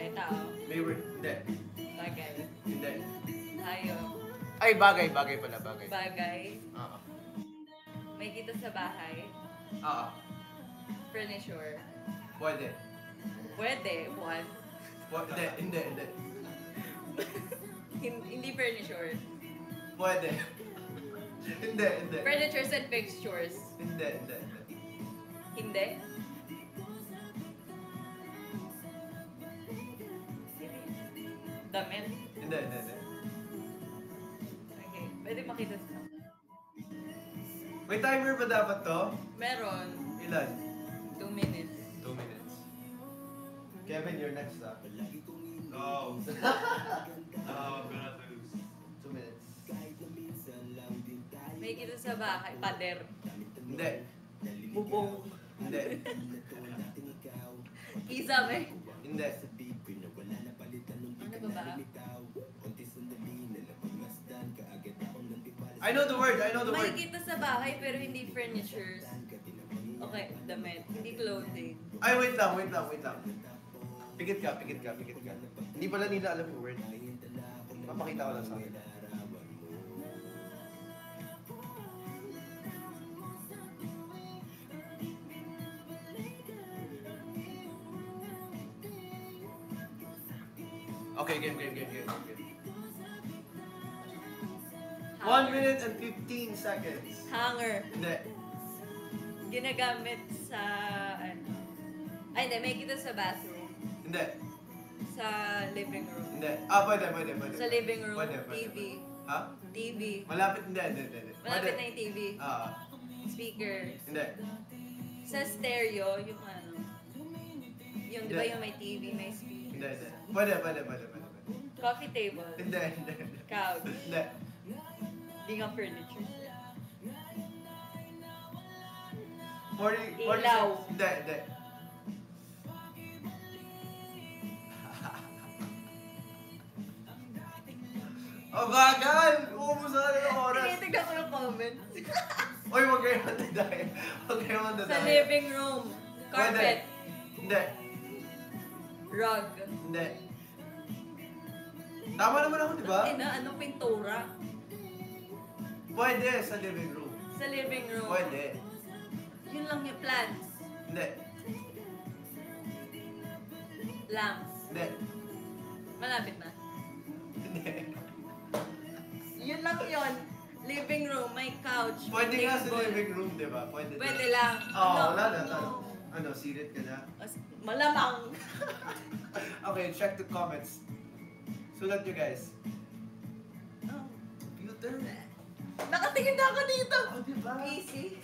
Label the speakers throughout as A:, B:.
A: Ay, tao.
B: May word. Hindi.
A: Bagay.
B: Hindi.
A: Hayop.
B: Ay, bagay. Bagay pala. Bagay.
A: Bagay.
B: Oo.
A: May kita sa bahay.
B: Oo.
A: Furniture.
B: Pwede.
A: Pwede. One.
B: Pwede. Hindi. Hindi.
A: Hin- hindi furniture.
B: Pwede. Hindi. Hindi.
A: Furnitures and fixtures.
B: Hindi. Hindi. Hindi.
A: Hindi. Damit.
B: Hindi. Hindi. Hindi.
A: Okay. Pwede makita sa...
B: May timer ba dapat to?
A: Meron.
B: Ilan?
A: Two minutes.
B: Two minutes. Kevin, you're next ah.
C: No. no, I'm gonna lose.
B: Two minutes.
A: May kita sa bahay. Pader.
B: Hindi.
A: Bubong.
B: Hindi.
A: Isame.
B: Hindi.
A: Ano ba?
B: I know the word. I know the
A: May
B: word.
A: kita sa bahay pero hindi furnitures. Okay, damit. Hindi clothing.
B: Ay, wait lang. Wait lang. Wait lang. Pikit ka. Pikit ka. Pikit ka. Hindi pala nila alam yung word. Papakita ko lang sa akin. Okay, game, game, game, game, game. One minute and 15 seconds.
A: Hanger.
B: Hindi.
A: Ginagamit sa ano. Ay, hindi. May kita sa bathroom.
B: Hindi.
A: Sa living room.
B: Hindi. Ah, pwede, pwede, pwede.
A: Sa living room.
B: Pwede, pwede.
A: TV.
B: Ha?
A: TV.
B: Malapit, hindi, hindi, hindi.
A: Malapit na yung TV.
B: Ah,
A: Speaker.
B: hindi.
A: Sa stereo, yung ano. Yung, di ba yung may TV, may speaker.
B: Hindi, hindi. Pwede, pwede, pwede, pwede.
A: Coffee table.
B: Hindi, hindi.
A: Couch.
B: Hindi.
A: Hindi nga furniture.
B: 40, 40
A: Ilaw.
B: Hindi, hindi. Oh, bagal! Uubos na rin ang oras.
A: Tinitignan ko yung comments.
B: Uy, huwag kayo mandadahin. Huwag kayo
A: sa
B: mandadahin.
A: living room. Carpet.
B: Hindi.
A: Rug.
B: Hindi. Tama naman ako, di ba?
A: Ay na, anong pintura?
B: Pwede sa living room.
A: Sa living room.
B: Pwede.
A: Yun lang yung plants.
B: Hindi.
A: Lamps.
B: Hindi.
A: Malapit na.
B: Hindi.
A: Yun lang yun. Living room, may couch, may
B: Pwede nga sa
A: table.
B: living room, di ba? Pwede.
A: Pwede lang.
B: Oo, oh,
A: Ano?
B: wala na. Ano, ano, sirit ka na?
A: As- Malamang.
B: Okay, check the comments. Sulat nyo guys.
A: Oh.
B: Computer?
A: Nakatingin na ako dito.
B: Oh, di ba?
A: Easy.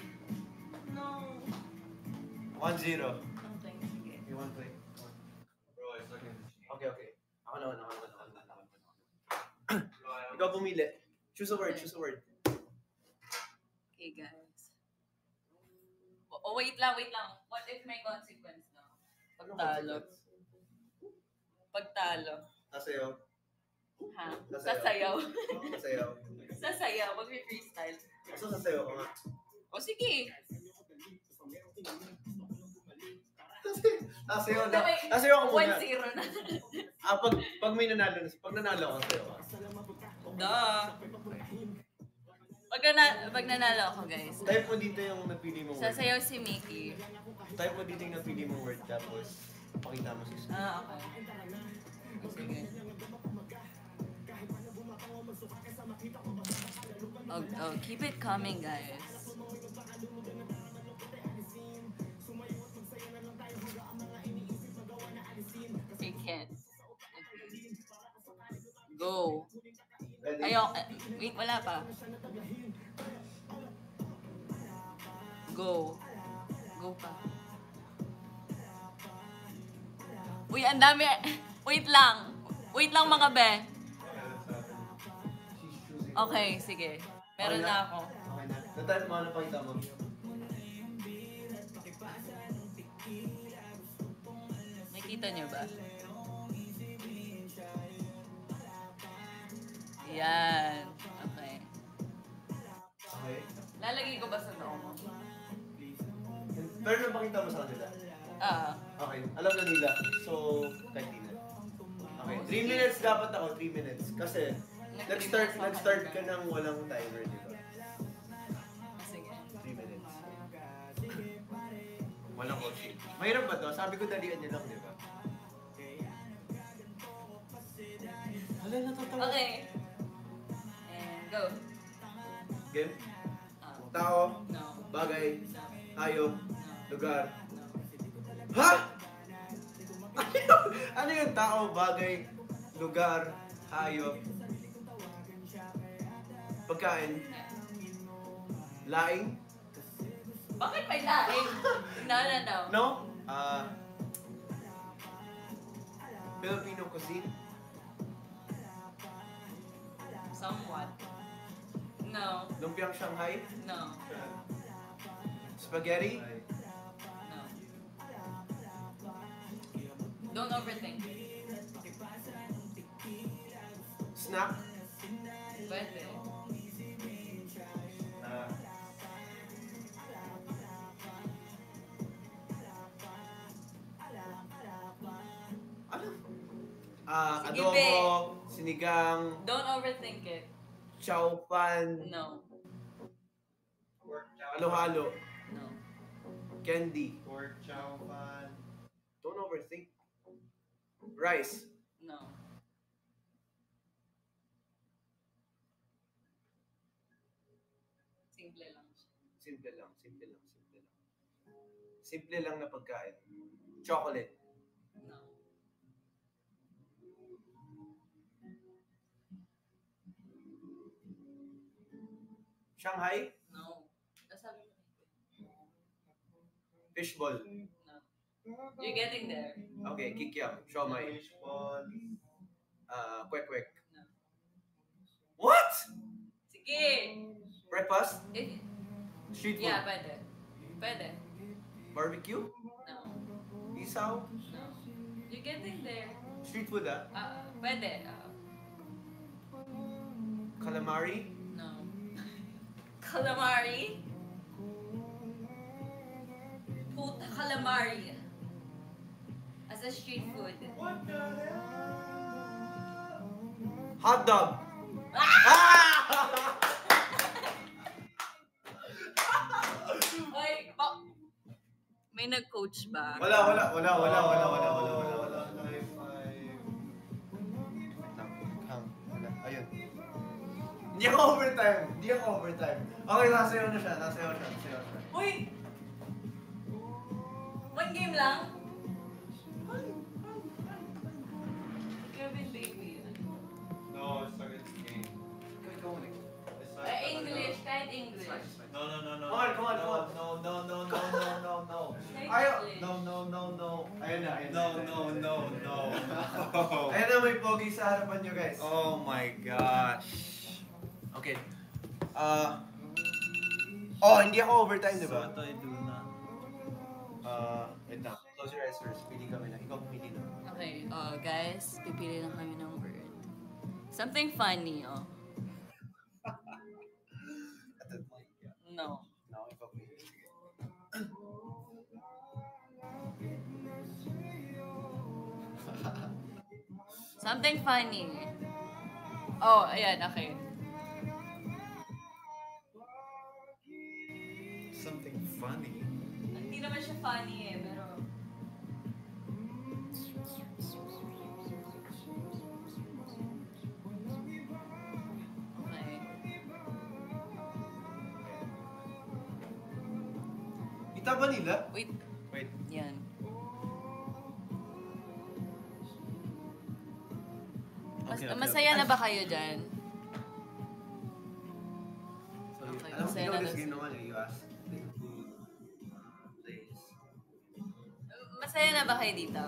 A: No.
B: 1-0.
A: Okay, sige.
B: You want to play?
C: Bro, I suck in the machine.
B: Okay, okay. Ako naman, ako naman, ako naman. ako naman.
C: Bro, I
B: Ikaw pumili. Choose a word, choose a word.
A: Okay, guys. Oh, oh wait lang, wait lang. What if may consequence na? Pagtalo. Pagtalo.
B: Sasayaw.
A: Ha?
B: Sasayaw.
A: Sasayaw.
B: Sasayaw.
A: Sasayaw. Pag may freestyle.
B: Gusto sasayaw ka nga.
A: O sige.
B: Sasayaw na. Sasayaw ka muna.
A: 1-0 na.
B: Ah, pag, pag may nanalo, pag nanalo ka, sayaw ka.
A: Duh. Pag, na, pag nanalo ako, guys.
B: Type mo dito yung napili word.
A: Sasayaw si Mickey.
B: Type mo dito yung napili mong word, tapos pakita mo sa
A: Ah, okay. Sige. Oh, oh, keep it coming, guys. I can't. Go. Ayok. eh, Wait, wala pa. Go. Go pa. Uy, ang dami. Wait lang. Wait lang mga be. Okay, sige. Meron na ako.
B: Okay na. Na-type mo, ano pakita mo?
A: Nakita niyo ba? Yan. Okay.
B: Okay.
A: Lalagay ko ba sa noo mo?
B: Pero napakita mo sa kanila.
A: Ah.
B: Okay. Alam na nila. So, kahit di na. 3 minutes dapat ako, 3 minutes. Kasi, nag-start, nag-start ka ng walang timer, di ba?
A: Sige.
B: 3 minutes. Walang coaching. Mahirap ba to? Sabi ko dalian niya lang, di ba? Hala, natatawa.
A: Okay. And go.
B: Game?
A: Ah,
B: Tao,
A: no.
B: bagay,
A: No.
B: hayop,
A: No.
B: lugar. Ha? Ano? Ano yung tao, bagay, lugar, hayop, pagkain, laing?
A: Bakit may laing? No, no, no.
B: No? Ah... Filipino cuisine?
A: Somewhat. No.
B: Lumpiang Shanghai?
A: No.
B: Spaghetti?
A: Don't overthink.
B: Snack?
A: Pwede.
C: Uh,
B: Ano? Ah,
A: Sige,
B: adobo, sinigang,
A: Don't overthink it.
B: chow fan,
A: No.
C: pork chow
B: halo-halo,
A: No.
B: candy.
C: Pork chow fan.
B: Don't overthink. Rice.
A: No. Simple lang siya.
B: Simple lang, simple lang, simple lang. Simple lang na pagkain. Chocolate.
A: No.
B: Shanghai,
A: No. Nasabi mo
B: fishball.
A: You're getting there.
B: Okay, siomai,
C: Fish balls.
B: uh, kwek-kwek.
A: No.
B: What?
A: Sige!
B: Breakfast?
A: If,
B: Street food?
A: yeah, pwede. Pwede.
B: Barbecue?
A: No.
B: Isaw?
A: No. You're getting there.
B: Street food ah?
A: Ah, pwede. Ah,
B: Calamari?
A: no. Calamari? Puta calamari. As a street food.
B: Hot dog?
A: Ah! Ba- May nag-coach ba?
B: Wala, wala, wala, wala, wala, wala, wala, wala, wala.
C: High five.
B: Hang, wala. Ayun. Hindi ako overtime. Hindi ako overtime. Okay, nasayaw na siya. Nasayaw siya. Nasayaw siya.
A: Uy! One game lang?
B: Come on, come on, come on.
C: No, no, no, no, no, no, no.
A: Kahit
B: Ayaw.
C: No, no, no, no.
B: Ayun na, ayun na.
C: No, no, no, no.
B: Ayun na, may pogi sa harapan nyo, guys.
C: Oh my gosh.
B: Okay. Ah... oh, hindi ako overtime, di ba?
C: what do I do na?
B: Ah, wait na. Close your eyes first. Pili kami na. Ikaw pumili na.
A: Okay, uh, guys, pipili lang kami ng word. Something funny, oh. No. Something funny. Oh, ayan, okay.
C: Something funny.
A: Hindi naman siya funny eh, pero... Okay.
B: Ita ba nila?
A: Wait,
B: Wait.
A: yan. Masaya na ba kayo dyan? Masaya na ba kayo dito?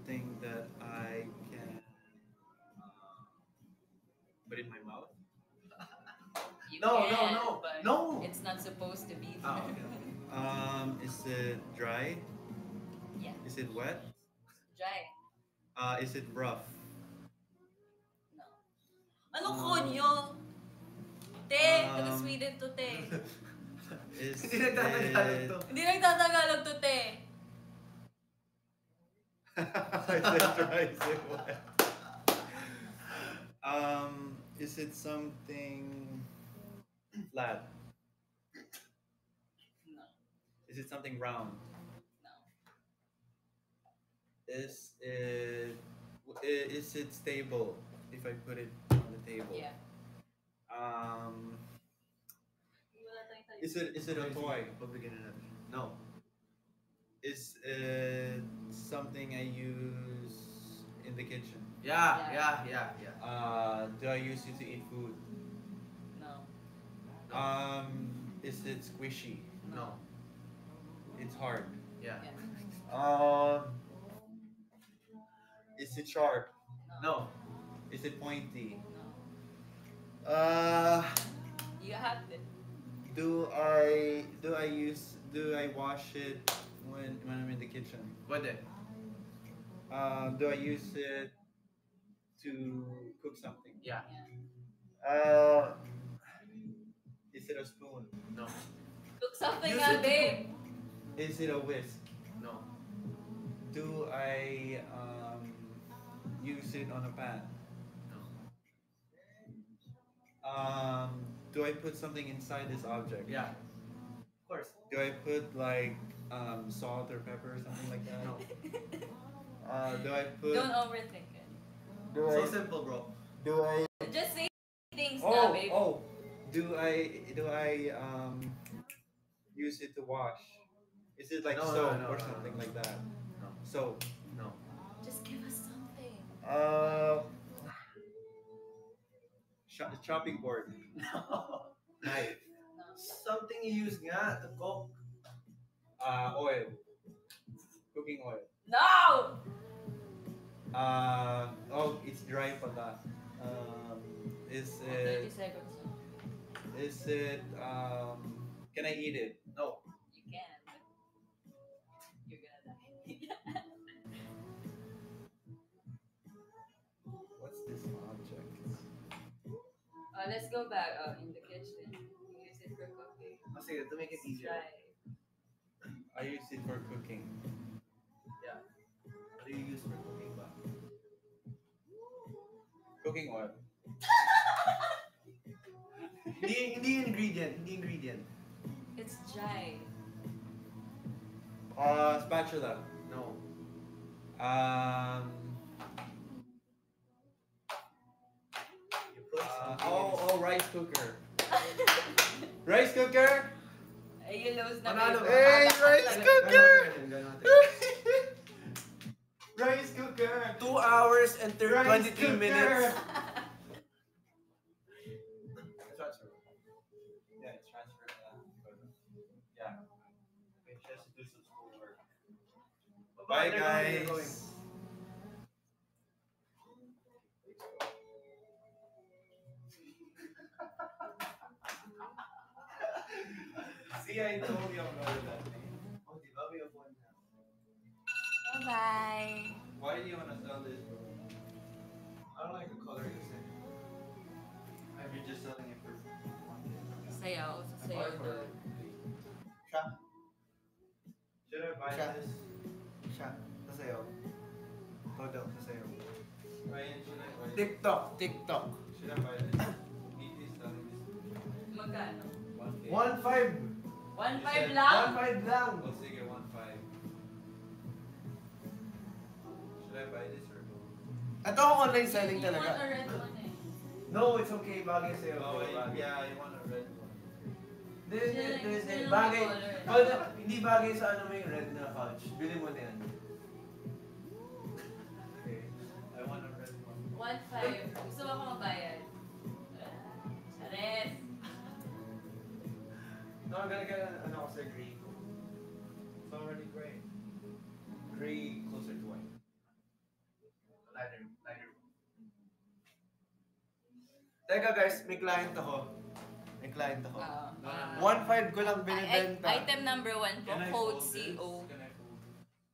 C: Something that I can put in my mouth?
A: You
B: No, no,
A: can,
B: no.
A: but
B: No.
A: It's not supposed to be.
B: Ah, okay.
C: Um, is it dry?
A: Yeah.
C: Is it wet?
A: Dry.
C: Uh, is it rough?
A: No. Anong
C: Um,
A: konyo? Te,
C: um,
A: taga Sweden to, te.
C: Is
B: Hindi nagtatagalog to.
A: Hindi nagtatagalog to, te.
C: is it dry? Is it wet? Um, is it something flat?
A: No.
C: Is it something round?
A: No.
C: Is it i- is it stable if I put it on the table?
A: Yeah.
C: Um,
A: Wala tayong salita.
C: is it is it a toy?
B: Pagbigyan na natin. No.
C: Is it something I use in the kitchen?
B: Yeah,
A: Yeah.
B: yeah, yeah, yeah.
C: Uh, do I use it to eat food?
A: No.
C: Um, is it squishy?
B: No.
C: It's hard.
B: Yeah.
A: Yeah.
C: Um, is it sharp?
B: No.
C: Is it pointy?
A: No.
C: Uh,
A: You have it.
C: do I do I use do I wash it when when I'm in the kitchen?
B: Pwede.
C: Uh, do I use it to cook something?
B: Yeah.
A: Yeah.
C: Uh, is it a spoon?
B: No.
A: Cook something
B: Use
A: nga,
B: it
A: babe.
C: Is it a whisk?
B: No.
C: Do I um, use it on a pan?
B: No.
C: Um, do I put something inside this object?
B: Yeah. Of course.
C: Do I put like um, salt or pepper or something like that?
B: No.
C: Uh, do I put?
A: Don't overthink it.
C: Do
B: So
C: I?
B: simple, bro.
C: Do I?
A: Just say things
C: Oh,
A: na, babe.
C: oh. Do I? Do I um, use it to wash? Is it like
B: No, no,
C: soap
B: no,
C: or
B: no,
C: something
B: no.
C: like that?
B: No.
C: Soap.
B: No.
A: Just give us something.
C: Uh, chopping board.
B: No.
C: Knife.
A: No.
B: Something you use nga to cook.
C: Uh, oil. Cooking oil.
A: No!
C: Uh, oh, it's dry pala. Um, is
A: Oh, 30
C: it,
A: seconds.
C: is it, um, can I eat it?
B: No.
A: You can, but you're gonna die.
C: What's this object?
A: uh, let's go back uh, in the cooking.
B: Oh, to make it easier.
A: Try.
C: I use it for cooking.
B: Yeah. What do you use for cooking ba?
C: Cooking oil.
B: hindi, hindi ingredient. Hindi ingredient.
A: It's dry.
C: Uh, spatula.
B: No.
C: Um, uh, oh, oh, rice cooker. Rice cooker?
A: Ay, you lose na.
B: Panalo
A: babe.
B: ba?
C: Hey, rice
B: Gano'n
C: cooker!
B: natin, gano'n natin.
C: rice cooker!
B: 2 hours and thir-
C: Rice
B: 23
C: cooker!
B: minutes.
C: Yeah, it's
B: na.
A: Bye-bye.
C: Why do you want to sell this, bro?
B: I don't like the color you said.
C: If you're just selling it for
A: Sayaw.
C: I
A: Sayaw
C: bought it for Should I buy
B: Siya.
C: this?
B: Siya. Sasayaw. Todo. Sasayaw.
C: Ryan, should I buy this?
B: TikTok. TikTok.
C: Should I buy this? Eat selling this.
A: Magkano?
C: 1K.
B: 1.5.
A: 1.5 lang?
B: 1.5 lang.
C: Oh, sige, 1.5. Should I buy this or no?
B: Ito ang online selling
A: You want a
B: talaga.
A: red one eh.
B: No, it's okay. Bagay sa'yo.
C: Oh,
B: Bagay.
C: yeah, I want a red one.
B: Hindi, hindi,
A: Gusto
B: hindi,
A: nila
B: hindi.
A: ng
B: Bagay.
A: color.
B: Well, hindi bagay sa ano mo yung red na couch. Bili mo na yan.
C: Okay. I want a red one.
A: 1.5. Gusto mo ako magbayad?
B: I'm gonna get ano ako sa gray.
C: It's already gray.
B: Gray closer to white. Lighter, lighter. Teka guys, may client ako. May client ako.
A: Ah, ah.
B: 1.5 ko lang
A: I-
B: binibenta.
A: I- item number one po,
C: Can I
A: code
C: fold this?
A: CO.
C: Can I fold?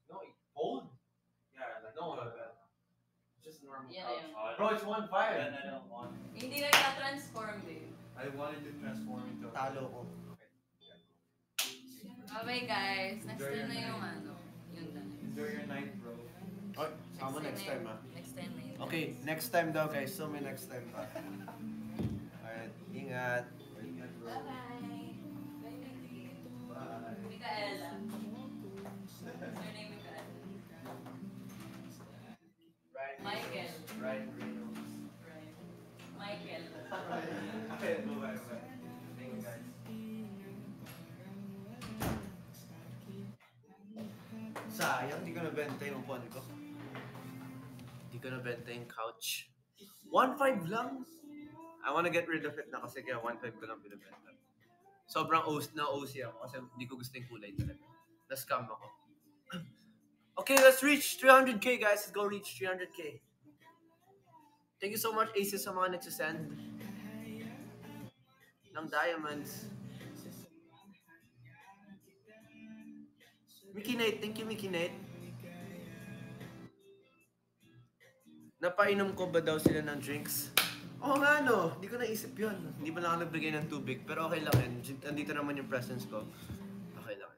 B: No, hold.
C: Yeah, like
B: No.
C: uh, just normal
A: Yeah,
C: couch.
A: yeah.
B: Bro, it's 1.5.
C: Then I don't want.
A: Hindi na transform eh.
C: I wanted to transform into. a-
B: Talo ko.
A: Okay guys, next
C: Enjoy
A: time na yung
C: night.
A: ano. Yun na.
C: Enjoy your night, bro.
B: Okay, sama next time ah.
A: Next time na yun.
B: Okay, next time daw guys. So may next time pa. Alright, ingat.
A: Bye-bye.
B: Bye.
A: Micaela. Surname Micaela.
B: Ryan
A: Michael.
B: Ryan Reynolds.
A: Right. Michael.
B: Okay, bye-bye. Sayang, di ko nabenta yung upuan ko. Di ko nabenta yung couch. 1.5 lang? I wanna get rid of it na kasi kaya 1.5 ko lang binibenta. Sobrang OC na OC ako kasi di ko gusto yung kulay talaga. Na-scam ako. Okay, let's reach 300k guys. Let's go reach 300k. Thank you so much Aces sa mga nagsasend ng diamonds. Mickey Nate, thank you Mickey Nate. Napainom ko ba daw sila ng drinks? Oo nga no, hindi ko naisip yun. Hindi pa lang ako nagbigay ng tubig, pero okay lang yan. Andito naman yung presence ko. Okay lang.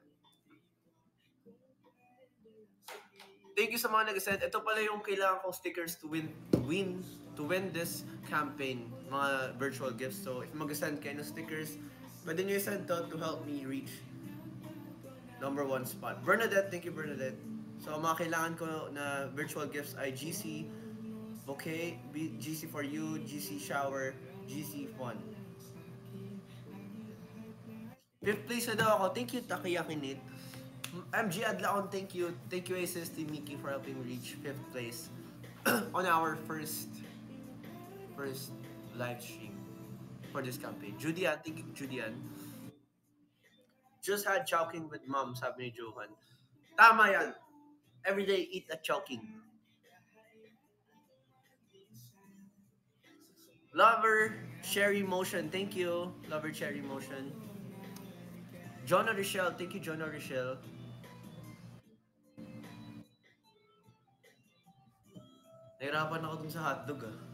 B: Thank you sa mga nag-send. Ito pala yung kailangan kong stickers to win, to win, to win this campaign. Mga virtual gifts. So, if mag-send kayo ng stickers, pwede nyo i-send to to help me reach number one spot. Bernadette, thank you Bernadette. So, mga kailangan ko na virtual gifts ay GC, bouquet, GC for you, GC shower, GC fun. Fifth place na daw ako. Thank you, Takayaki Nate. MG Adlaon, thank you. Thank you, Aces Team Mickey, for helping reach fifth place on our first first live stream for this campaign. Judian, thank you, Judian. Just had chowking with mom, sabi ni Johan. Tama yan. Every day, eat a chowking. Lover, Cherry Motion, thank you. Lover, Cherry Motion. Jonah Rochelle, thank you, Jonah Rochelle. Nahirapan ako dun sa hotdog ah.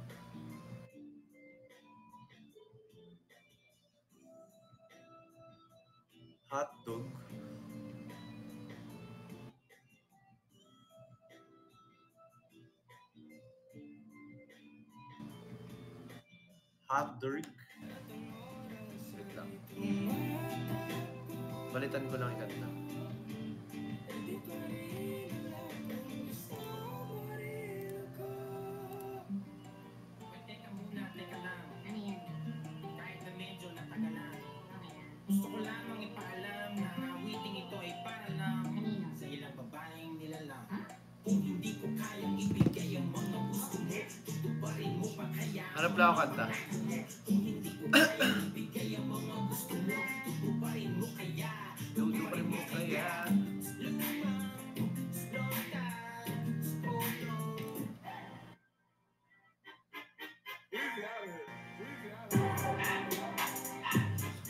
B: Hotdog? Hotdog? Wait lang. Balitan ko lang ikanta.
D: Teka pa rin mo kaya.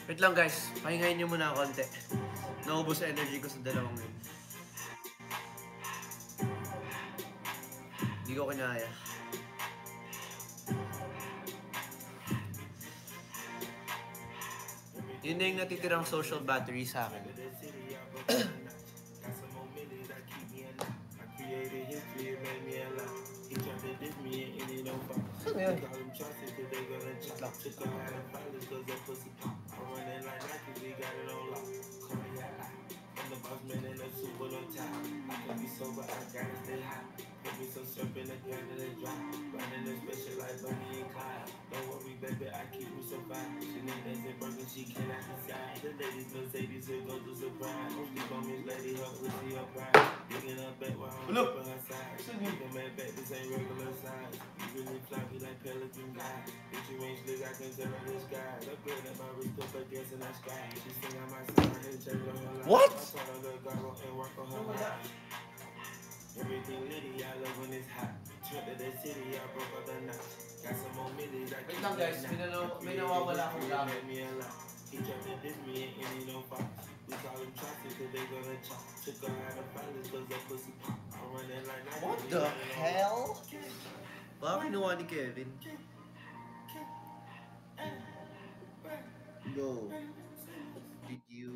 D: Wait lang
E: guys, pahingayin
D: nyo muna ako konti.
E: Naubos sa
D: energy ko sa dalawang yun. Hindi ko kinaya. Yun na yung
E: natitirang social battery
D: sa akin. Saan yun?
E: sober,
D: I got it that hot. Give me some syrup and I got it
B: that dry. Riding this
D: bitch like Bunny and Don't worry, baby, I keep you so fine.
B: She need that zip broken, she cannot decide. The ladies Mercedes, here goes the surprise. Keep on this lady, her pussy, her pride. Digging back while I'm up on her side. Keep man
D: back, this ain't regular size. You really floppy like Pelican guy. Bitch, you ain't slick, I can tell by this guy.
B: Look good at
D: my wrist, put her gas in sky. She sing on my side check on her.
B: What?
D: I told her to gargle and work on her oh life.
F: Everything litty, I love when it's hot.
B: Trip to the city, I broke out the notch. Got some more millies, I
D: Wait lang guys, may, nanaw, may nawawala akong gamit.
B: me a lot. He tried to diss me and he no fox. We call him Chaucer cause they gonna chop. Took her out of violence cause that pussy pop. I'm running like Nike.
D: What the hell? Baka kinuha ni Kevin. No. Did you...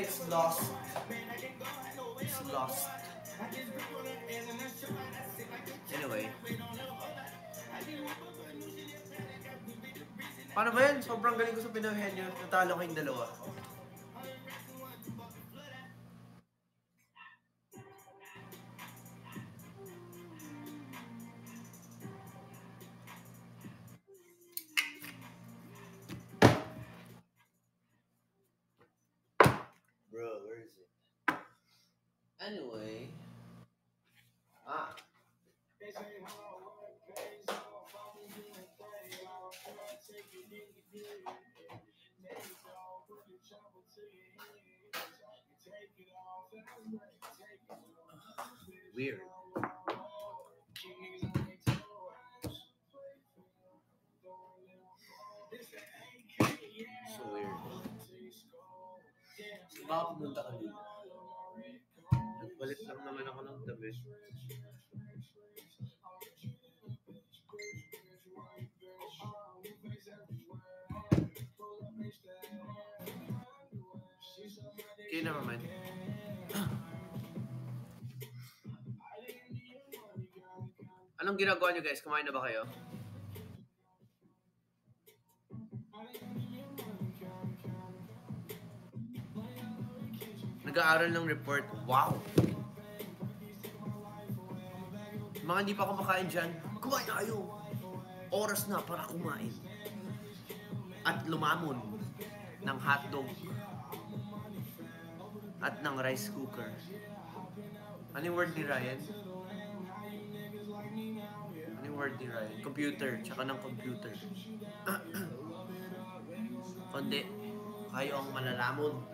D: it's lost. It's lost. Anyway. Paano ba yan? Sobrang galing ko sa pinawihan nyo. Natalo kayong dalawa. Bro, where is it? Anyway. Ah. Weird. So weird. Baka pumunta ka dito. Nagpalit lang naman ako ng damit. Okay, never mind. Anong ginagawa niyo guys? Kumain na ba kayo? Nag-aaral ng report. Wow! Mga hindi pa kumakain dyan, kumain na kayo! Oras na para kumain. At lumamon ng hotdog at ng rice cooker. Ano yung word ni Ryan? Ano yung word ni Ryan? Computer, tsaka ng computer. Kundi, kayo ang malalamon.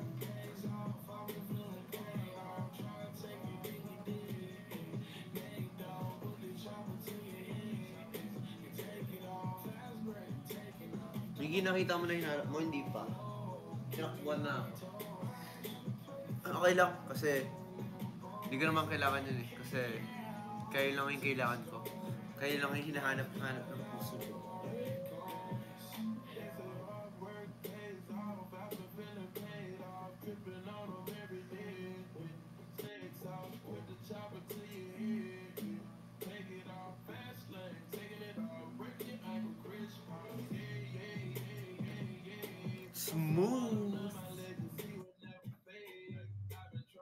D: Nakita mo na yung harap mo, hindi pa. Tinakbuhan na ako. Ah, Okay lang, kasi hindi ko naman kailangan yun eh. Kasi kayo lang yung kailangan ko. Kayo lang yung hinahanap-hanap ng puso ko.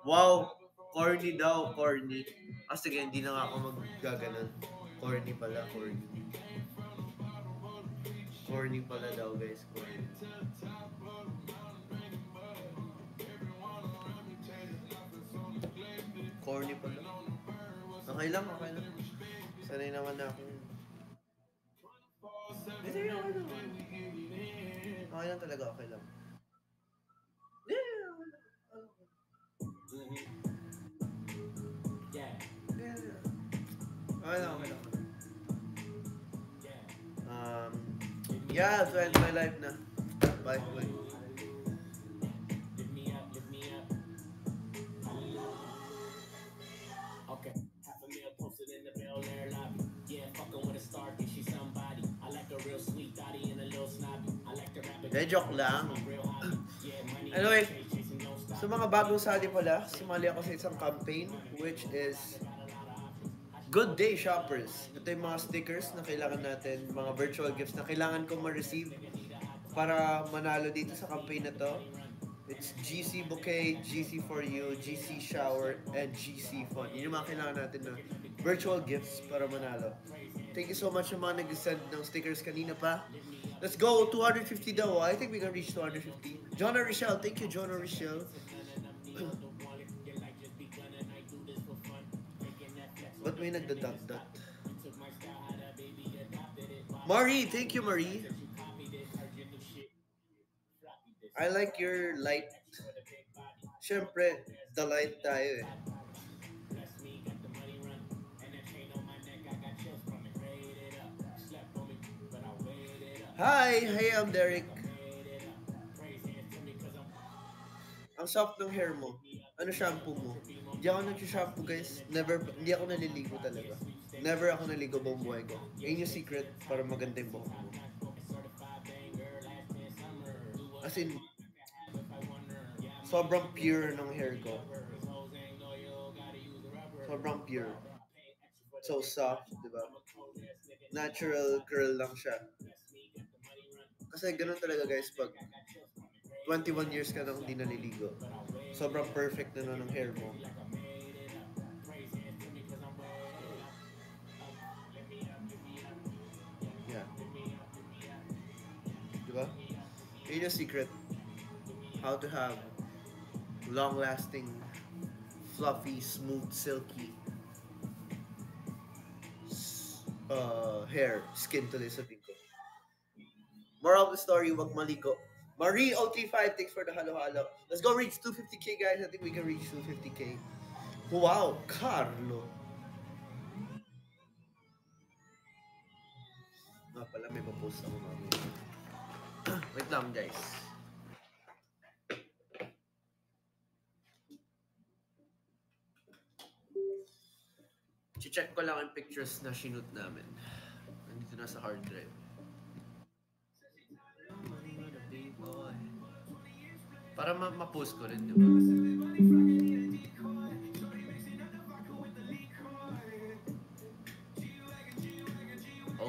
D: Wow! Corny daw, corny. Ah, sige, hindi na nga ako maggaganon. Corny pala, corny. Corny pala daw, guys. Corny. Corny pala. Okay lang, okay lang. Sanay naman na ako. Okay lang talaga, okay lang. Okay lang, okay lang. Um, yeah, so end my life na. Bye. Bye. De, joke lang. Anyway, sa so mga bagong sali pala, sumali ako sa isang campaign which is Good Day Shoppers. Ito yung mga stickers na kailangan natin, mga virtual gifts na kailangan kong ma-receive para manalo dito sa campaign na to. It's GC Bouquet, GC for You, GC Shower, and GC Fun. Yun yung mga kailangan natin na virtual gifts para manalo. Thank you so much sa mga nag-send ng stickers kanina pa. Let's go, 250 daw. I think we can reach 250. Jonah Rochelle, thank you, Jonah Rochelle. Ba't may nagda-dot-dot? Marie, thank you, Marie. I like your light. Siyempre, the light tayo eh. Hi! Hey, I'm Derek. Ang soft ng hair mo. Ano shampoo mo? Hindi ako nag-shampoo guys. Never, hindi ako naliligo talaga. Never ako naligo buong buhay ko. Yun yung secret para maganda yung buhok mo. As in, sobrang pure ng hair ko. Sobrang pure. So soft, di ba? Natural curl lang siya. Kasi ganun talaga guys pag 21 years ka nang hindi naliligo. Sobrang perfect na nun ng hair mo. Yeah. Diba? Yun yung secret. How to have long-lasting, fluffy, smooth, silky uh, hair, skin tuloy sabihin ko. Moral of the story, wag maligo. Marie O35, thanks for the halo-halo. Let's go reach 250k guys. I think we can reach 250k. Wow, Carlo. Nga pala, may papost ako mamaya. Wait lang guys. check ko lang ang pictures na shoot namin. Nandito na sa hard drive. Para ma- ma-post ko rin, di ba?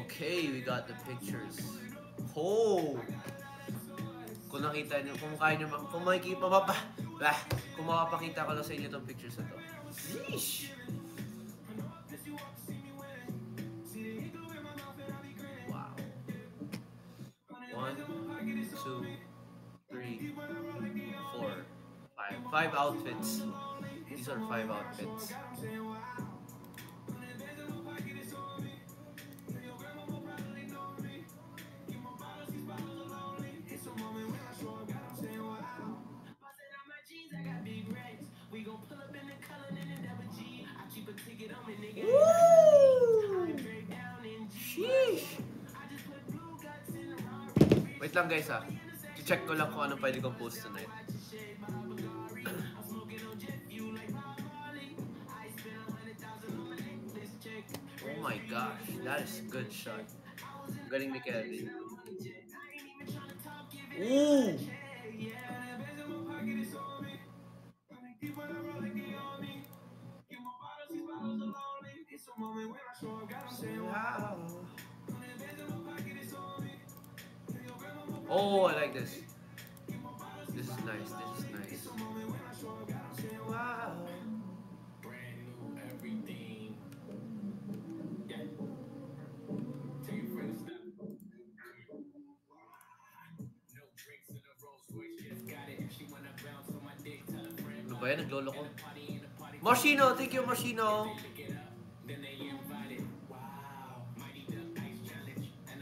D: Okay, we got the pictures. Oh! Kung nakita niyo, kung kaya niyo, kung makikita, mapapa, bah, kung makapakita ko lang sa inyo itong pictures na to. Sheesh! Outfits. These are five outfits. Woo! Sheesh! Wait lang guys ha. check ko lang kung anong pwede kong post tonight. That is a good shot. Galing ni Kevin. Ooh! Yan? Naglolo ko. Moshino! Thank you, Moshino!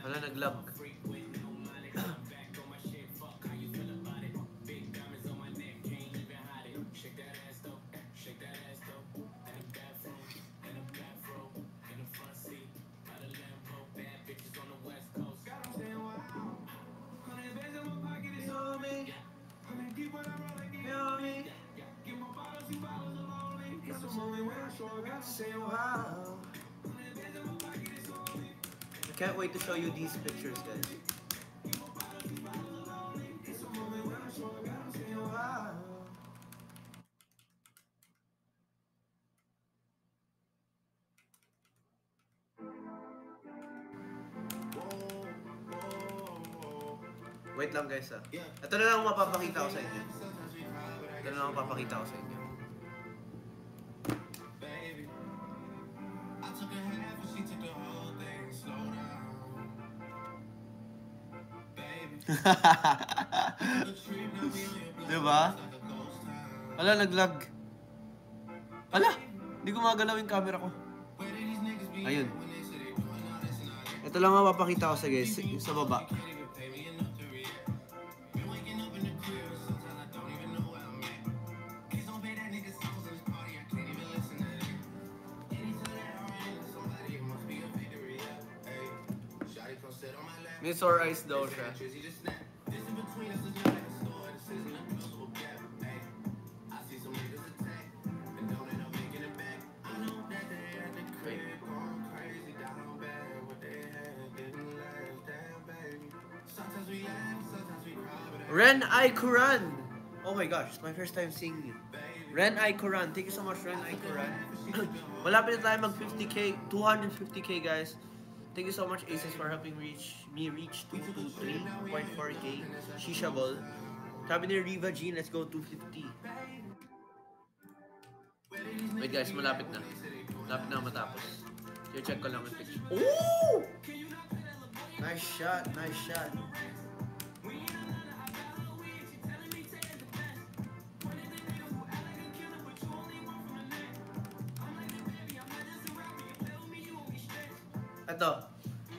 D: Wala, naglag. I can't wait to show you these pictures, guys. Wait lang guys ah. Ito na lang mapapakita ko sa inyo. Ito na lang mapapakita ko sa inyo. diba? Wala, naglag. Wala! Hindi ko magalaw yung camera ko. Ayun. Ito lang ang mapapakita ko sa guys, yung sa baba. Sore eyes daw siya. Ren I Kuran! Oh my gosh, it's my first time seeing you. Ren I Kuran, thank you so much Ren I Kuran. Malapit na tayo mag 50k, 250k guys. Thank you so much Aces for helping reach me reach 223.4k. Shisha Ball. Sabi ni Riva Jean, let's go 250. Wait guys, malapit na. Malapit na matapos. Check ko lang yung picture. Ooh! Nice shot, nice shot.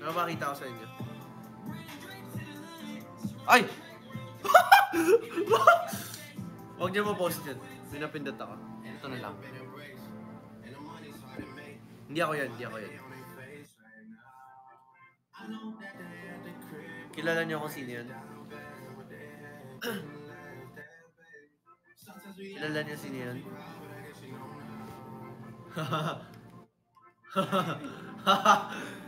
D: May makita ko sa inyo. Ay! Huwag niyo ma-post yun. May napindot ako. Ito na lang. Hindi ako yan, hindi ako yan. Kilala niyo kung sino yun? Kilala niyo sino yun?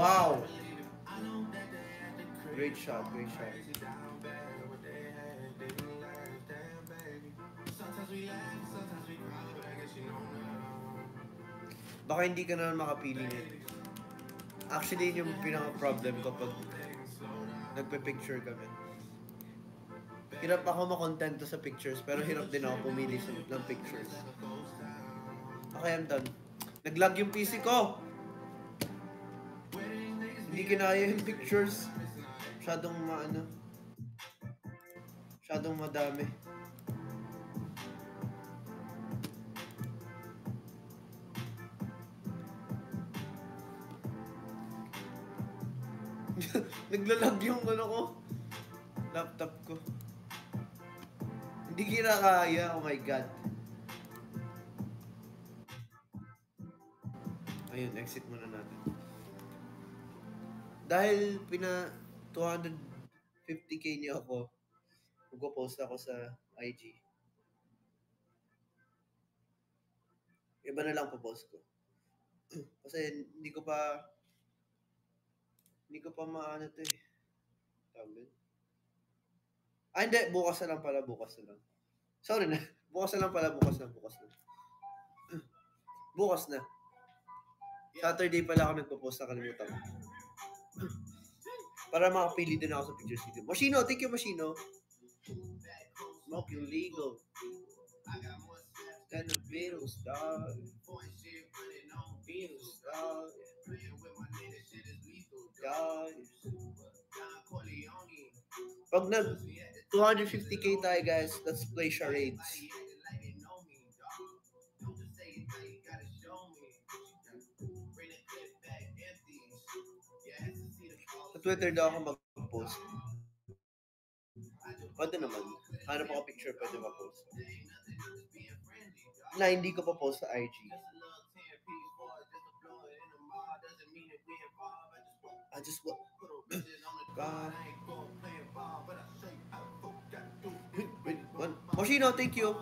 D: Wow. Great shot, great shot. Baka hindi ka na makapili nito. Actually, yun yung pinaka-problem ko pag nagpe-picture kami. Hirap ako makontento sa pictures, pero hirap din ako pumili sa, ng pictures. Okay, I'm done. Naglag yung PC ko! Hindi kinaya yung pictures. Masyadong maano. Masyadong madami. Naglalag yung ano ko. Laptop ko. Hindi kinakaya. Oh my God. Ayun, exit muna natin. Dahil pina 250k niyo ako, magpo-post ako sa IG. Iba na lang po-post ko. Kasi hindi ko pa hindi ko pa maano to eh. Tawag. Ah, hindi. Bukas na lang pala. Bukas na lang. Sorry na. Bukas na lang pala. Bukas na. Bukas na. Bukas na. Saturday pala ako nagpo-post na kalimutan ko. Para makapili din ako sa pictures video. Machino, thank you Machino. Smoking legal. And the Beatles, dog. Beatles, dog. Dog. Pag nag 250k tayo guys, let's play charades. Twitter daw ako mag-post. Pwede naman.
B: Hanap ako picture pwede ma-post. Na hindi ko pa post sa IG. I just want... God. Moshino, thank you.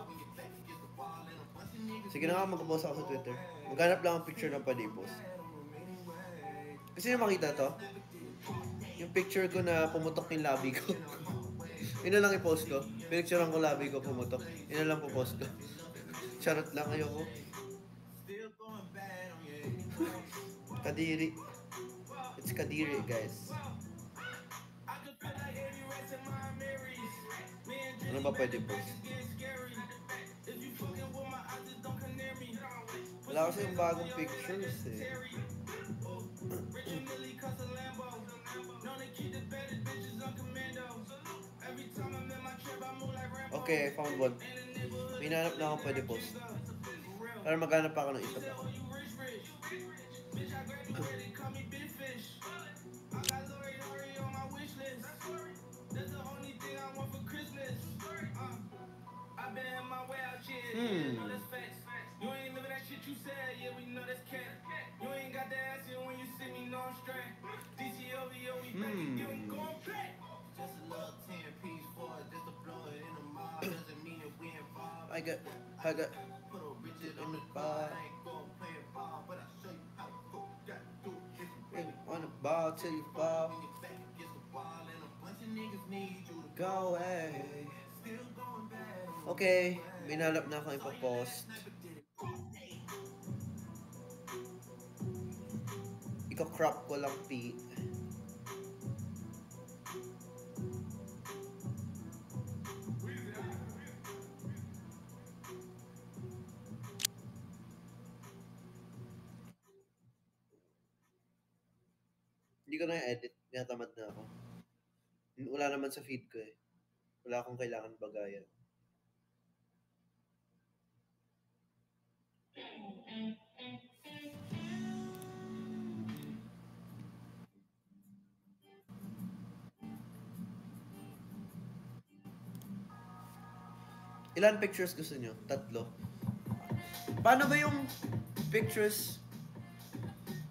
B: Sige na nga, mag-post ako sa Twitter. Maghanap lang ang picture ng pwede post. Kasi na makita to? Yung picture ko na pumutok yung labi ko. Yun lang i-post ko. Pinicturean ko labi ko pumutok. Yun lang po-post ko. Charot lang ayoko. Kadiri. It's Kadiri, guys. Ano ba pwede post? Wala kasi yung bagong pictures eh. Okay, I found one. May nanap na akong pwede post. Para maghanap ako ng isa pa. Hmm.
D: You ain't living that shit you said, yeah, we know that's cat. You ain't got the ass here when you see me, know I'm straight.
B: I got, I got,
D: Put a Richard on
B: the
D: the
B: bar.
D: I ain't gon' play it ball, but I'll show you how to go. Got to if you
B: really wanna ball till you fall.
D: when your back against the wall, and a bunch of niggas need you to
B: Go away.
D: still going bad.
B: Okay, may na akong ipopost. Iko-crop ko lang, P. na edit. Natamad na ako. Wala naman sa feed ko eh. Wala akong kailangan bagayan. Ilan pictures gusto nyo? Tatlo. Paano ba yung pictures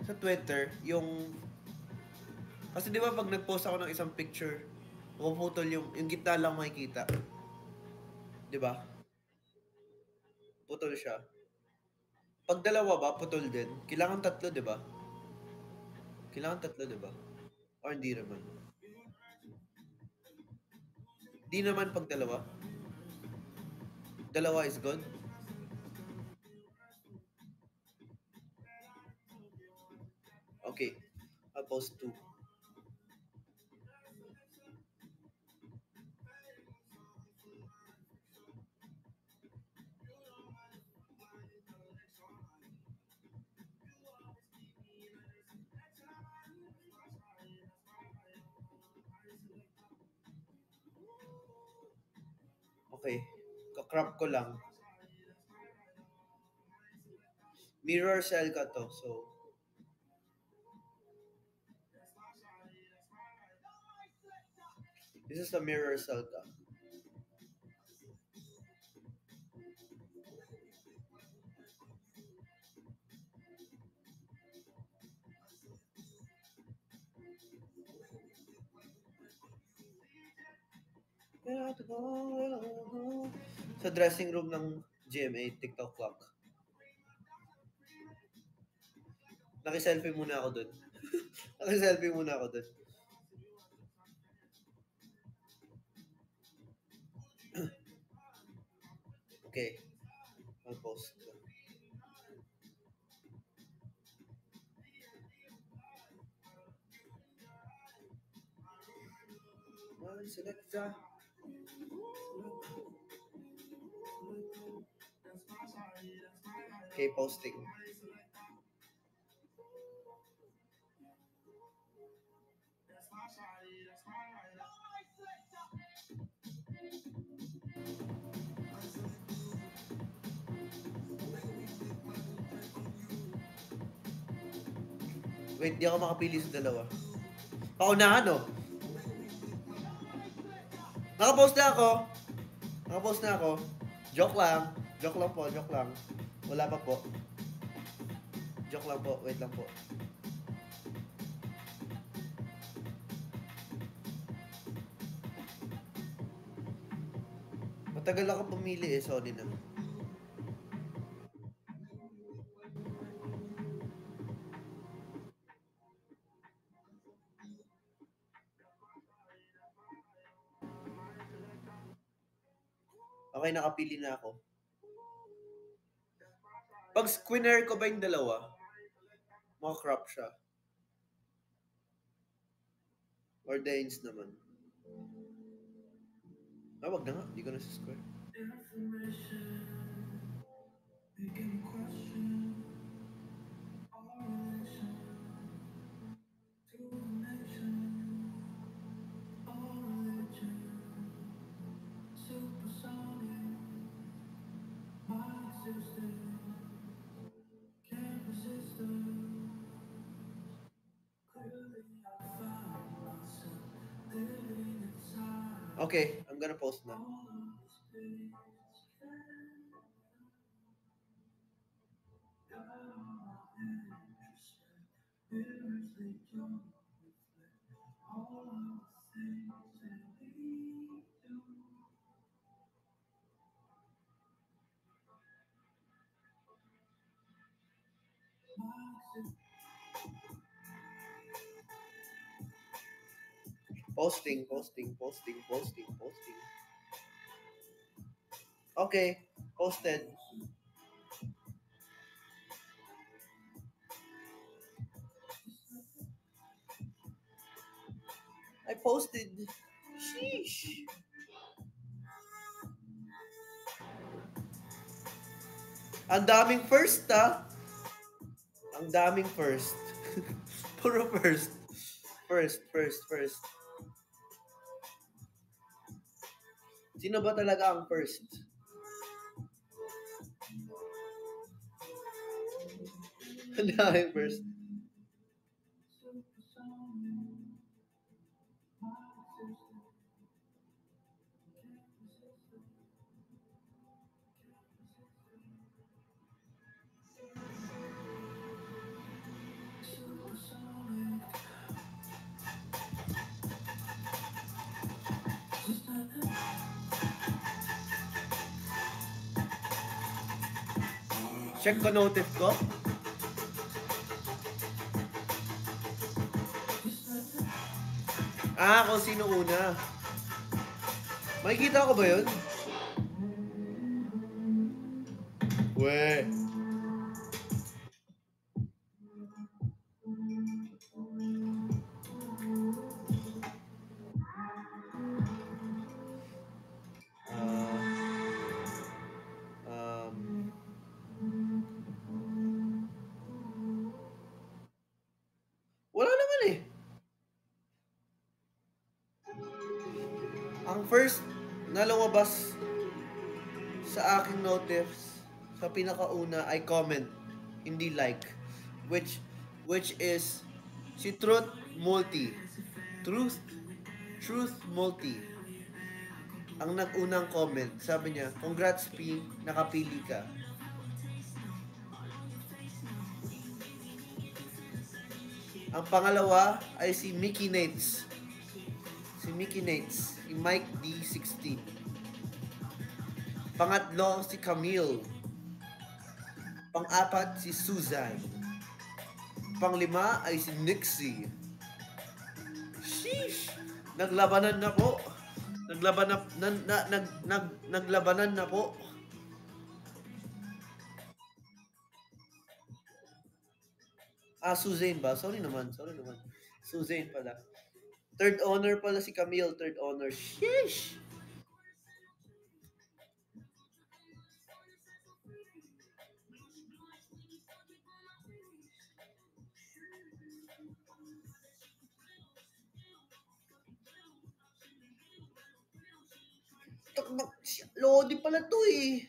B: sa Twitter, yung... Kasi di ba pag nag-post ako ng isang picture, puputol yung, yung gitna lang makikita. Di ba? Putol siya. Pag dalawa ba, putol din. Kailangan tatlo, di ba? Kailangan tatlo, di ba? Or hindi naman. Di naman pag dalawa. Dalawa is good. Okay. I'll post two. Okay. Kakrap ko lang. Mirror cell ka to. So, this is the mirror cell ka. Dressing room ng GMA, TikTok clock. Naki-selfie muna ako dun. Naki-selfie muna ako dun. okay. I'll post. One selector. Okay, posting. Wait, di ako makapili sa dalawa. Paunahan, no? Nakapost na ako. Nakapost na ako. Joke lang. Joke lang po, joke lang. Wala pa po. Joke lang po, wait lang po. Matagal ako pumili eh, sorry na. Okay, nakapili na ako. Pag squinner ko ba yung dalawa, crop siya. Or Danes naman. Ah, wag na nga. Hindi ko na sa square. Okay, I'm gonna post na. Posting, posting, posting, posting, posting. Okay, posted. I posted. Sheesh. Ang daming first, ah. Ang daming first. Puro first. First, first, first. Sino ba talaga ang first? Ang daming first. Check ko notif ko. Ah, kung sino una. Makikita ko ba yun? We. Pinakauna ay comment, hindi like, which which is si Truth Multi. Truth Truth Multi. Ang nag-unang comment, sabi niya, Congrats P, nakapili ka. Ang pangalawa ay si Mickey Nates. Si Mickey Nates. Si Mike D16. Pangatlo, si Camille. Pang-apat, si Susan. Panglima ay si Nixie. Sheesh! Naglabanan na po. Naglaban na, na, na, nag, nag, naglabanan na po. Ah, Suzanne ba? Sorry naman, sorry naman. Suzanne pala. Third honor pala si Camille, third honor. Sheesh! Lodi pala to eh.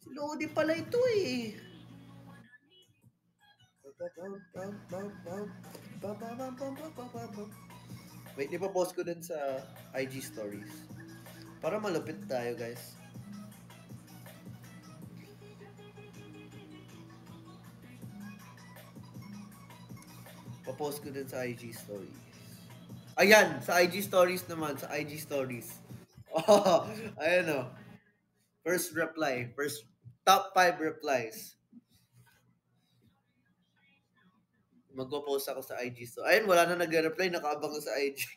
B: Si Lodi pala ito eh. Wait, di pa post ko dun sa IG stories. Para malupit tayo, guys. Papost ko din sa IG stories. Ayan, sa IG stories naman, sa IG stories. Oh, ayan o. First reply, first top 5 replies. Magpo-post ako sa IG story. Ayun, wala na nagre-reply, nakaabang sa IG.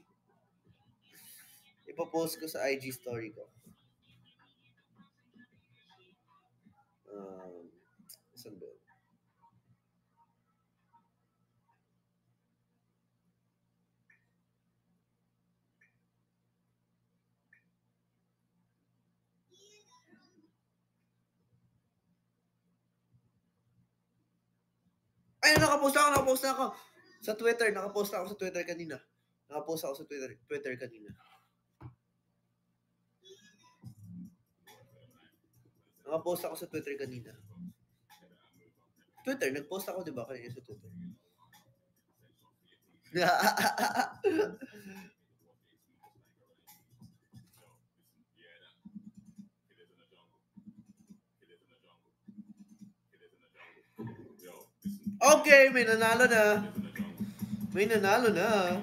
B: Ipopost ko sa IG story ko. Um, saan ba? yun? Ay, nakapost ako, nakapost na ako. Sa Twitter, nakapost ako sa Twitter kanina. Nakapost ako sa Twitter, Twitter kanina. Nakapost ako sa Twitter kanina. Twitter, nagpost ako, di ba, kanina sa Twitter. okay, may nanalo na. May nanalo na.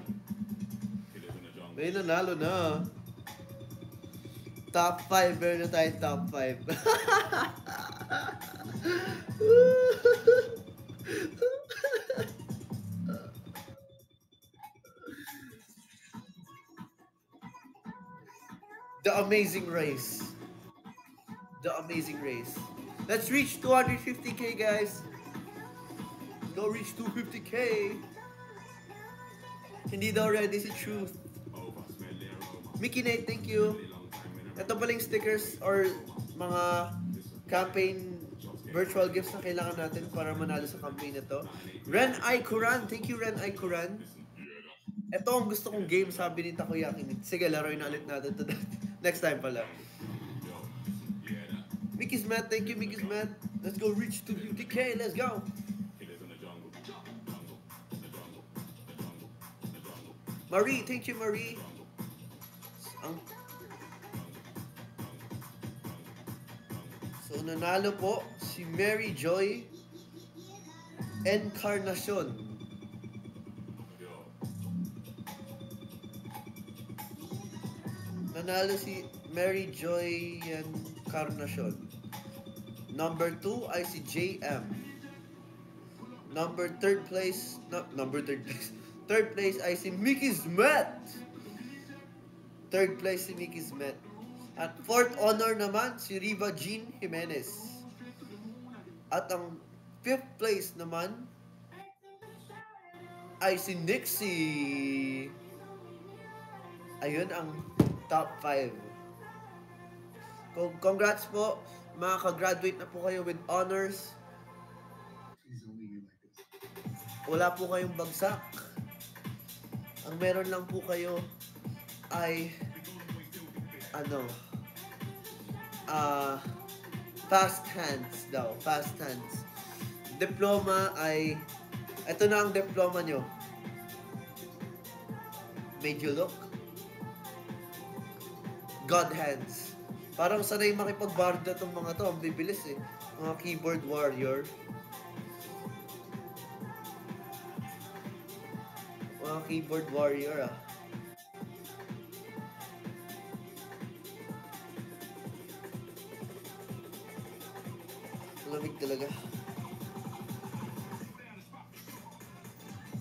B: May nanalo na. Top 5. Meron na tayong top 5. The Amazing Race. The Amazing Race. Let's reach 250k, guys. Go reach 250k. Hindi daw ready si Truth. Mickey Nate, thank you. Ito pala yung stickers or mga campaign virtual gifts na kailangan natin para manalo sa campaign na to. Ren I. Kuran, thank you Ren I. Kuran. Ito ang gusto kong game, sabi ni Takoyaki. Sige, laruin na ulit natin to next time pala. Mickey's Matt, thank you Mickey's Matt. Let's go reach 250k, let's go. Marie, thank you Marie. Ang So nanalo po si Mary Joy Encarnacion. Nanalo si Mary Joy Encarnacion. Number 2 ay si JM. Number third place, no, number third place. Third place ay si Mickey Smet. Third place si Mickey Smet. At fourth honor naman si Riva Jean Jimenez. At ang fifth place naman ay si Nixie. Ayun ang top 5. Con- Congrats po. Makaka-graduate na po kayo with honors. Wala po kayong bagsak. Ang meron lang po kayo ay ano ah fast hands daw, fast hands. Diploma ay ito na ang diploma nyo. Made you look. God hands. Parang sanay makipagbarda tong mga to. Ang bibilis eh. Mga keyboard warrior. Mga keyboard warrior ah. Lamig talaga.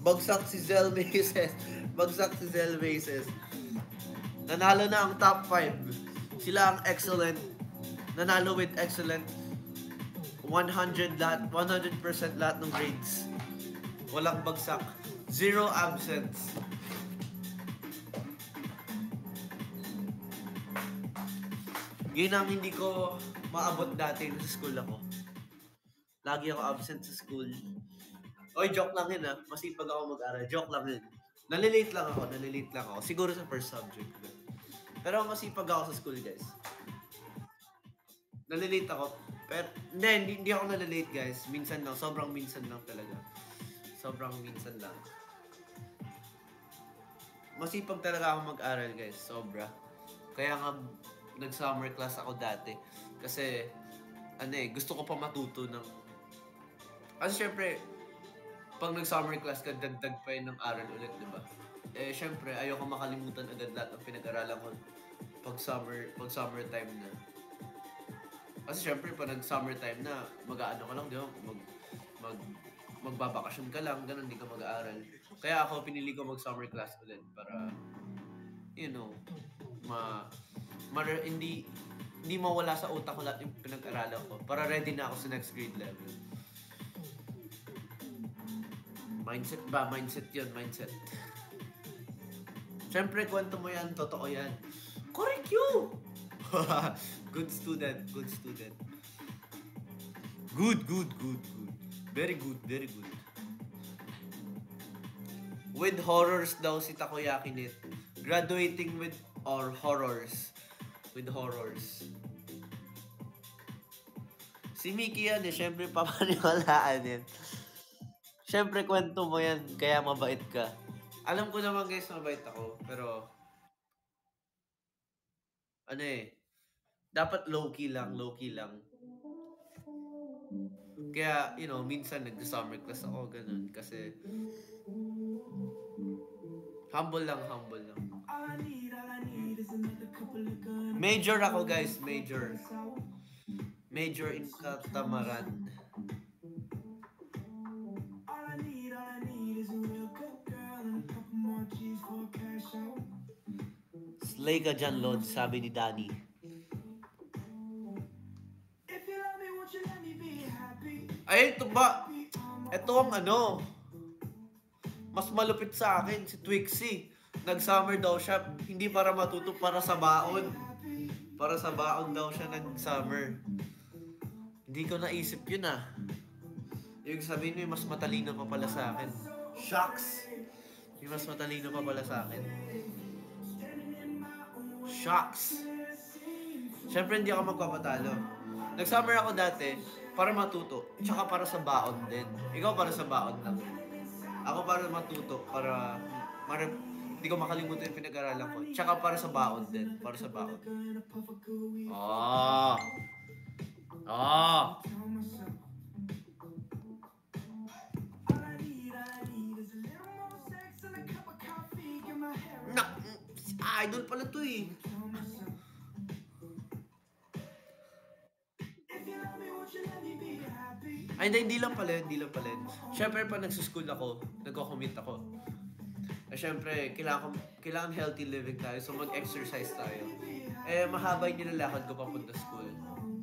B: Bagsak si Zel Maces. Bagsak si Zel Maces. Nanalo na ang top 5. Sila ang excellent. Nanalo with excellent. 100 lahat, 100% lahat ng grades. Walang bagsak. Zero absence. Yun ang hindi ko maabot dati sa school ako. Lagi ako absent sa school. Oy, joke lang yun ah. Masipag ako mag-aral. Joke lang yun. Nalilate lang ako, nalilate lang ako. Siguro sa first subject. Pero masipag ako sa school, guys. Nalilate ako. Pero, hindi, hindi, hindi ako nalilate, guys. Minsan lang. Sobrang minsan lang talaga. Sobrang minsan lang. Masipag talaga ako mag-aral, guys. Sobra. Kaya nga, nag-summer class ako dati. Kasi, ano eh, gusto ko pa matuto ng... Kasi syempre, pag nag-summer class ka, dagdag pa yun ng aral ulit, di ba? Eh, syempre, ayoko makalimutan agad lahat ng pinag-aralan ko pag summer, pag summer time na. Kasi syempre, pag nag-summer time na, mag-ano ka lang, di ba? Mag, mag, magbabakasyon ka lang, ganun, hindi ka mag-aaral. Kaya ako, pinili ko mag-summer class ulit para, you know, ma, ma hindi, hindi mawala sa utak ko lahat yung pinag-aralan ko. Para ready na ako sa next grade level. Mindset ba? Mindset yun, mindset. Siyempre, kwento mo yan, totoo yan. Correct you! good student, good student. Good, good, good, good. Very good, very good. With horrors daw si Takoyaki Net. Graduating with or horrors. With horrors. Si Mickey yan eh, syempre papaniwalaan yan. Syempre kwento mo yan, kaya mabait ka. Alam ko naman guys, mabait ako, pero ano eh, dapat low-key lang, low-key lang. Kaya, you know, minsan nag-summer class ako, ganun. Kasi, humble lang, humble lang. Major ako guys, major. Major in Catamaran. Slay ka dyan, Lord, sabi ni Danny. Ay, ito ba? Ito ang ano. Mas malupit sa akin, si Twixie. Nag-summer daw siya, hindi para matuto, para sa baon. Para sa baon daw siya nag-summer. Hindi ko naisip yun ah. Yung sabihin mo, mas matalino pa pala sa akin. Shocks! Yung mas matalino pa pala sa akin. Shocks! Siyempre hindi ako magpapatalo. Nag-summer ako dati para matuto, tsaka para sa baon din. Ikaw para sa baon lang. Ako para matuto, para para hindi ko makalimutan yung pinag-aralan ko. Tsaka para sa baon din, para sa baon. Ah. Ah. Nak, idol pala to eh. Ay, hindi, hindi lang pala hindi lang pala. Siyempre, pag nagsuschool ako, nagko-commute ako. Eh, siyempre, kailangan, ko- kailangan healthy living tayo, so mag-exercise tayo. Eh, mahaba yung nilalakad ko papunta school.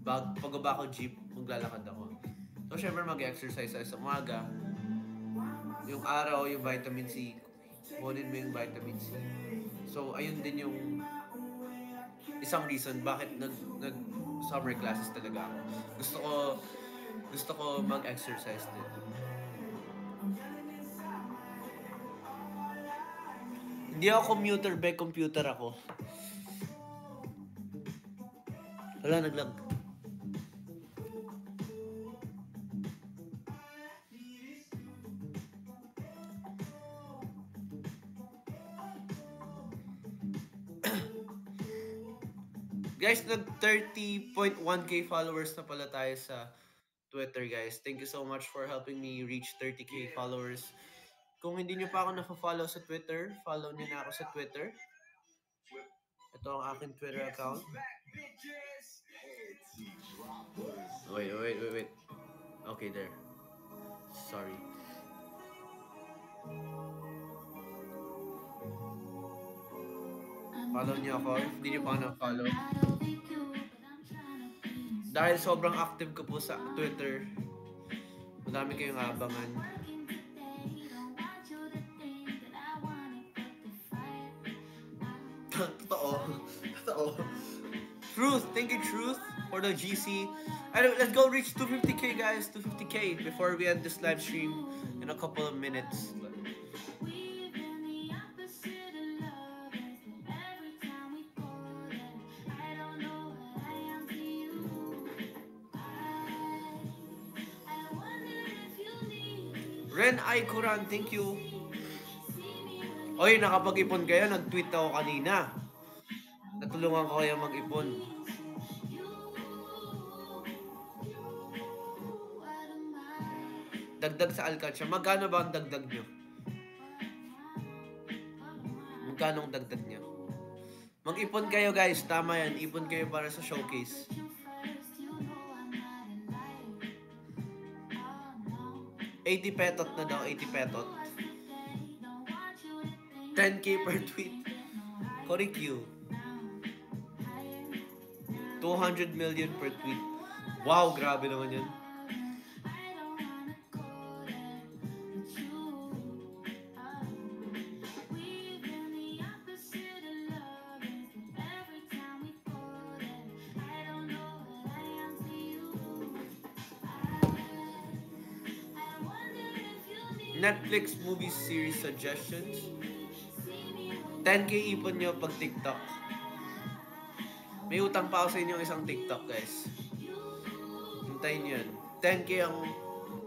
B: Bag, pagaba ko jeep, maglalakad ako. So, siyempre, mag-exercise tayo sa umaga. Yung araw, yung vitamin C. Kunin mo yung vitamin C. So, ayun din yung isang reason bakit nag, nag summer classes talaga ako. Gusto ko gusto ko mag-exercise din. Hindi ako commuter, be computer ako. Wala, naglag. Nag 30.1k followers na pala tayo sa Twitter, guys. Thank you so much for helping me reach 30k followers. Kung hindi nyo pa ako na-follow sa Twitter, follow nyo na ako sa Twitter. Ito ang aking Twitter account. Wait, wait, wait, wait. Okay, there. Sorry. Follow nyo ako. If Hindi nyo pa ako na-follow. Dahil sobrang active ko po sa Twitter, madami kayong abangan. Totoo. Totoo. Truth. Thank you, Truth, for the GC. Anyway, let's go reach 250k, guys. 250k before we end this live stream in a couple of minutes. Ren Ay Kuran, thank you. Oy, nakapag-ipon kayo. Nag-tweet ako kanina. Nag Tutulungan ko kayo mag-ipon. Dagdag sa Alcansya. Magkano ba ang dagdag nyo? Magkano ang dagdag nyo? Mag-ipon kayo guys. Tama yan. Ipon kayo para sa showcase. $80 petot na daw. 80 petot. 10k per tweet. Cory Q. 200 million per tweet. Wow, grabe naman yun. Netflix movie series suggestions. 10k ipon nyo pag TikTok. May utang pa ako sa inyo isang TikTok, guys. Hintayin yun. 10k ang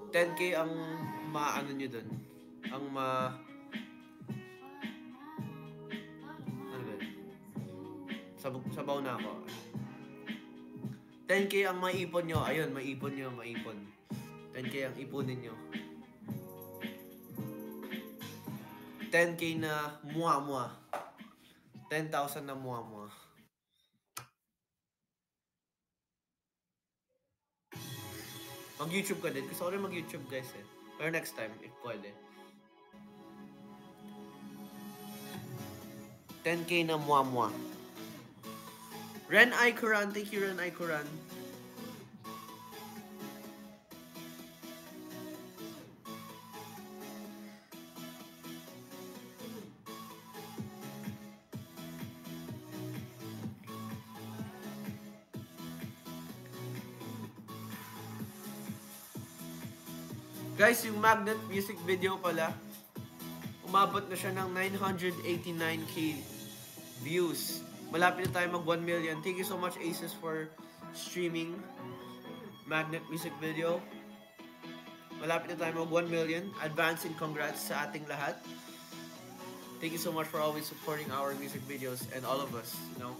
B: 10k ang maano nyo dun. Ang ma... Ano ba? Sab sabaw na ako. 10k ang maipon nyo. Ayun, maipon nyo, maipon. 10k ang ipunin nyo. 10k na muwa-muwa. 10,000 na muwa-muwa. Mag-YouTube ka din. Gusto ko rin mag-YouTube guys eh. Pero next time, if pwede. 10k na muwa-muwa. Ren Aikuran. Thank you, Ren Aikuran. Guys, yung Magnet music video pala, umabot na siya ng 989k views. Malapit na tayo mag 1 million. Thank you so much, Aces, for streaming Magnet music video. Malapit na tayo mag 1 million. Advance and congrats sa ating lahat. Thank you so much for always supporting our music videos and all of us, you know.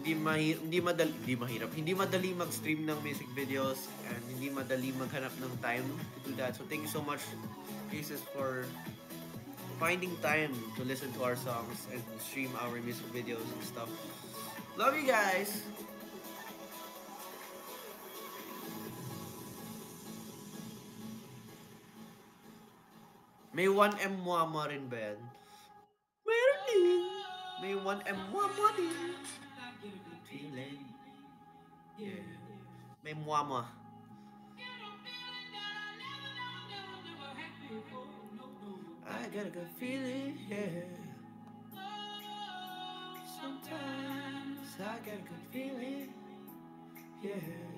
B: Hindi mahi hindi madali hindi mahirap. Hindi madali mag-stream ng music videos and hindi madali maghanap ng time to do that. So thank you so much Jesus for finding time to listen to our songs and stream our music videos and stuff. Love you guys. May 1M Muamma rin ba yan? Meron din. May 1M Muamma din. Feeling. Yeah. May Muamma. I got a good feeling, yeah. Sometimes I get a good feeling, yeah.